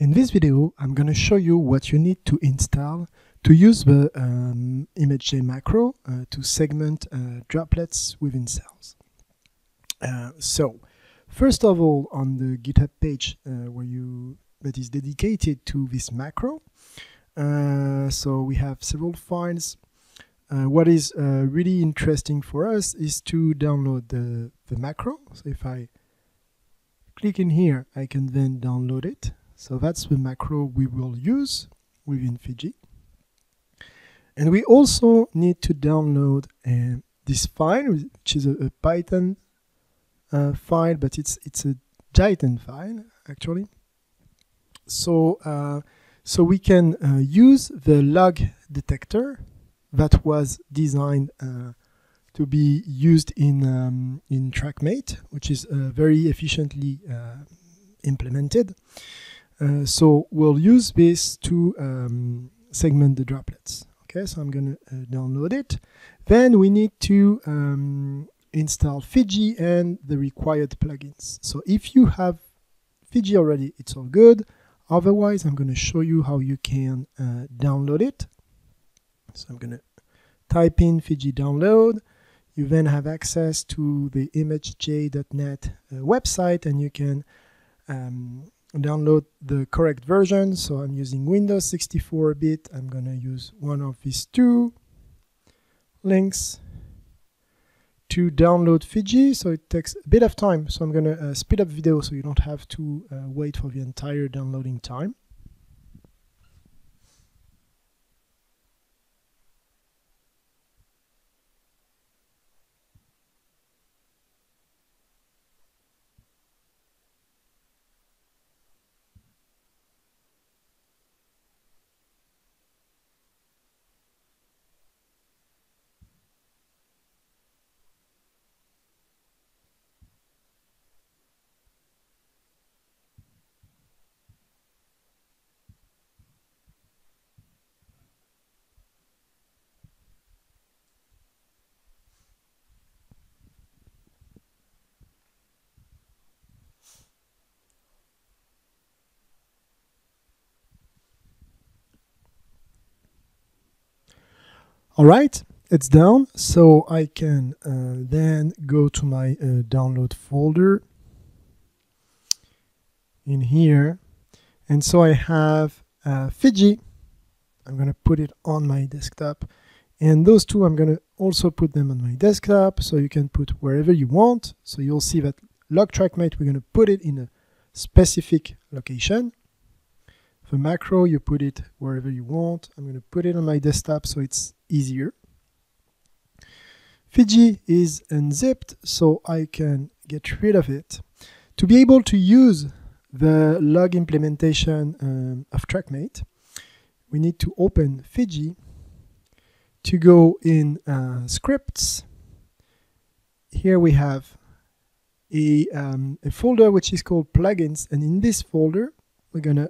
In this video, I'm going to show you what you need to install to use the um, ImageJ macro uh, to segment uh, droplets within cells. Uh, so, first of all, on the GitHub page uh, where you that is dedicated to this macro, uh, so we have several files. Uh, what is really interesting for us is to download the, the macro. So if I click in here, I can then download it. So that's the macro we will use within Fiji. And we also need to download uh, this file, which is a, a Python uh, file, but it's it's a Jython file actually. So uh, so we can uh, use the log detector that was designed uh, to be used in um, in TrackMate, which is uh, very efficiently implemented. Uh, so we'll use this to um, segment the droplets. Okay, so I'm going to uh, download it. Then we need to um, install Fiji and the required plugins. So if you have Fiji already, it's all good. Otherwise, I'm going to show you how you can uh, download it. So I'm going to type in Fiji download. You then have access to the imagej.net uh, website and you can um, download the correct version. So I'm using Windows 64-bit. I'm going to use one of these two links to download Fiji. So it takes a bit of time. So I'm going to uh, speed up video so you don't have to uh, wait for the entire downloading time. All right, it's down. So I can uh, then go to my uh, download folder in here. And so I have uh, Fiji. I'm going to put it on my desktop. And those two, I'm going to also put them on my desktop. So you can put wherever you want. So you'll see that log TrackMate, we're going to put it in a specific location. The macro, you put it wherever you want. I'm going to put it on my desktop so it's easier. Fiji is unzipped, so I can get rid of it. To be able to use the log implementation um, of TrackMate, we need to open Fiji to go in uh, scripts. Here we have a, um, a folder which is called plugins, and in this folder, we're gonna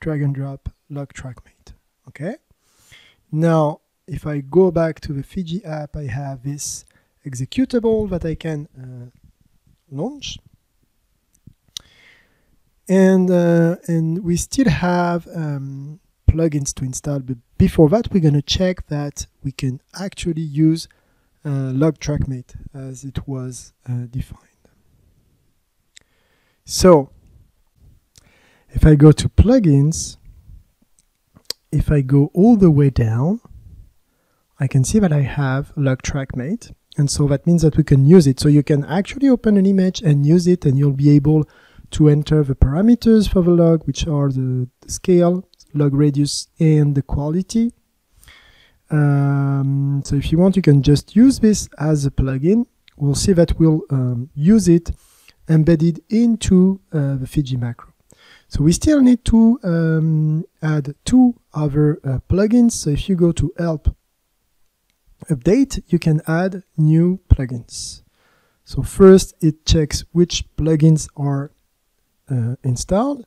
drag and drop log TrackMate. Okay. Now if I go back to the Fiji app, I have this executable that I can uh, launch. And, uh, and we still have um, plugins to install, but before that, we're going to check that we can actually use uh, log TrackMate as it was uh, defined. So, if I go to plugins, if I go all the way down, I can see that I have log TrackMate. And so that means that we can use it. So you can actually open an image and use it and you'll be able to enter the parameters for the log, which are the, the scale, log radius, and the quality. Um, so if you want, you can just use this as a plugin. We'll see that we'll um, use it embedded into uh, the Fiji macro. So we still need to um, add two other uh, plugins. So if you go to help update, you can add new plugins. So first it checks which plugins are uh, installed.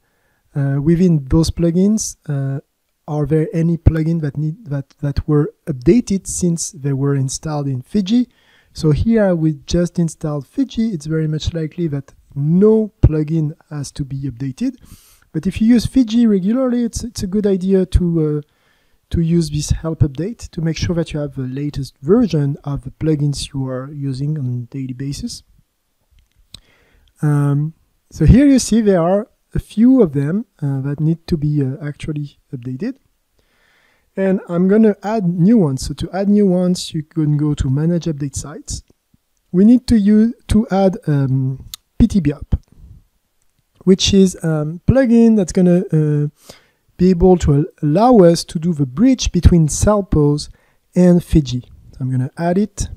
Uh, within those plugins, uh, are there any plugins that need that that were updated since they were installed in Fiji? So here we just installed Fiji. It's very much likely that no plugin has to be updated. But if you use Fiji regularly, it's it's a good idea to uh, to use this help update to make sure that you have the latest version of the plugins you are using on a daily basis. Um, so here you see there are a few of them uh, that need to be uh, actually updated. And I'm going to add new ones. So to add new ones, you can go to Manage Update Sites. We need to use to add um, PTBIOP, which is a um, plugin that's going to uh, be able to allow us to do the bridge between Cellpose and Fiji. I'm going to add it.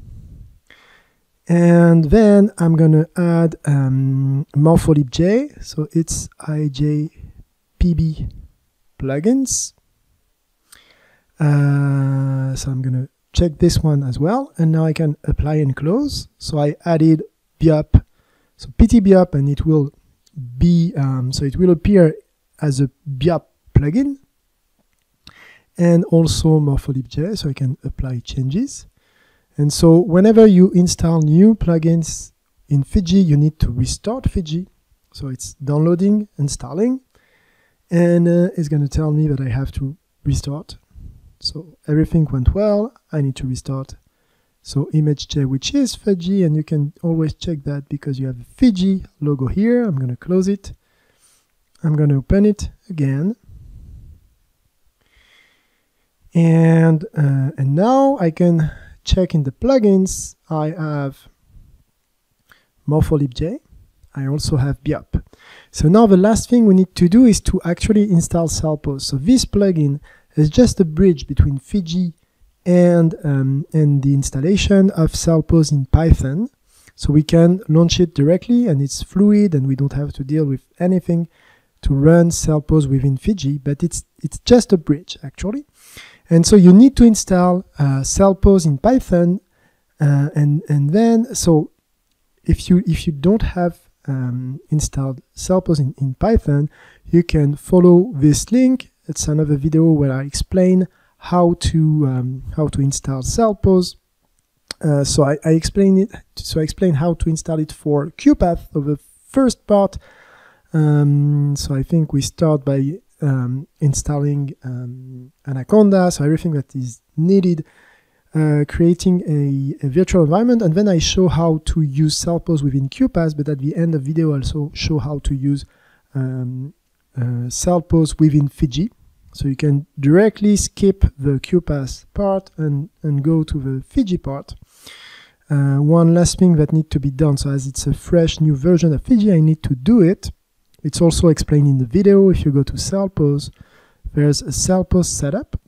And then I'm going to add um, MorphoLibJ. So it's IJPB plugins. Uh, so I'm going to check this one as well. And now I can apply and close. So I added BIOP, so PTBIOP, and it will be, um, so it will appear as a BIOP plugin. And also MorphoLibJ, so I can apply changes. And so whenever you install new plugins in Fiji, you need to restart Fiji. So it's downloading, installing, and uh, it's going to tell me that I have to restart. So everything went well, I need to restart. So ImageJ, which is Fiji, and you can always check that because you have Fiji logo here. I'm going to close it. I'm going to open it again. And, uh, and now I can check in the plugins, I have MorphoLibJ. I also have BIOP. So now the last thing we need to do is to actually install Cellpose. So this plugin is just a bridge between Fiji and, um, and the installation of Cellpose in Python. So we can launch it directly and it's fluid and we don't have to deal with anything to run Cellpose within Fiji, but it's, it's just a bridge actually. And so you need to install uh, in Python, uh, and and then so if you if you don't have um, installed Cellpose in, in Python, you can follow this link. It's another video where I explain how to um, how to install Cellpose. Uh, so I, I explain it. So I explain how to install it for QuPath. So the first part. Um, so I think we start by um, installing um, Anaconda, so everything that is needed, uh, creating a, a, virtual environment, and then I show how to use Cellpose within QuPath, but at the end of the video I also show how to use um, uh, within Fiji. So you can directly skip the QuPath part and, and go to the Fiji part. Uh, one last thing that needs to be done, so as it's a fresh new version of Fiji, I need to do it. It's also explained in the video. If you go to Cellpose, there's a Cellpose setup.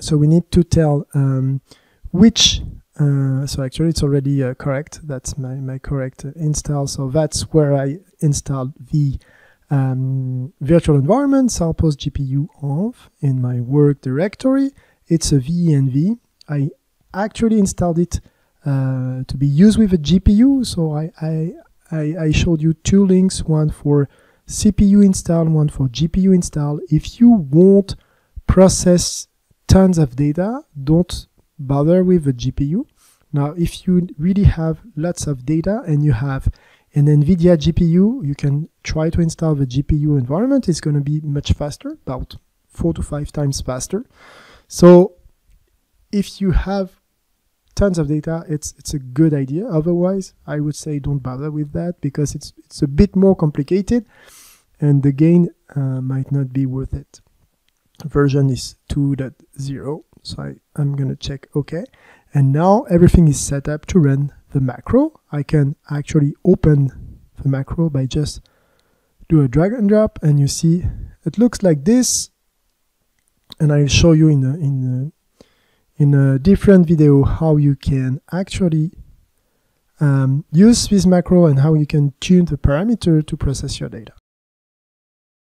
So we need to tell um, which, uh, so actually it's already uh, correct. That's my, my correct install. So that's where I installed the um, virtual environment, Cellpose GPU env in my work directory. It's a venv. I actually installed it uh, to be used with a GPU. So I, I, I showed you two links, one for CPU install, one for GPU install. If you won't process tons of data, don't bother with the GPU. Now, if you really have lots of data and you have an NVIDIA GPU, you can try to install the GPU environment. It's going to be much faster, about four to five times faster. So if you have tons of data, it's it's a good idea. Otherwise, I would say don't bother with that because it's it's a bit more complicated, and the gain uh, might not be worth it. Version is 2.0, so I, I'm gonna check OK, and now everything is set up to run the macro. I can actually open the macro by just do a drag and drop, and you see it looks like this. And I'll show you in the in the in a different video how you can actually um, use this macro and how you can tune the parameter to process your data.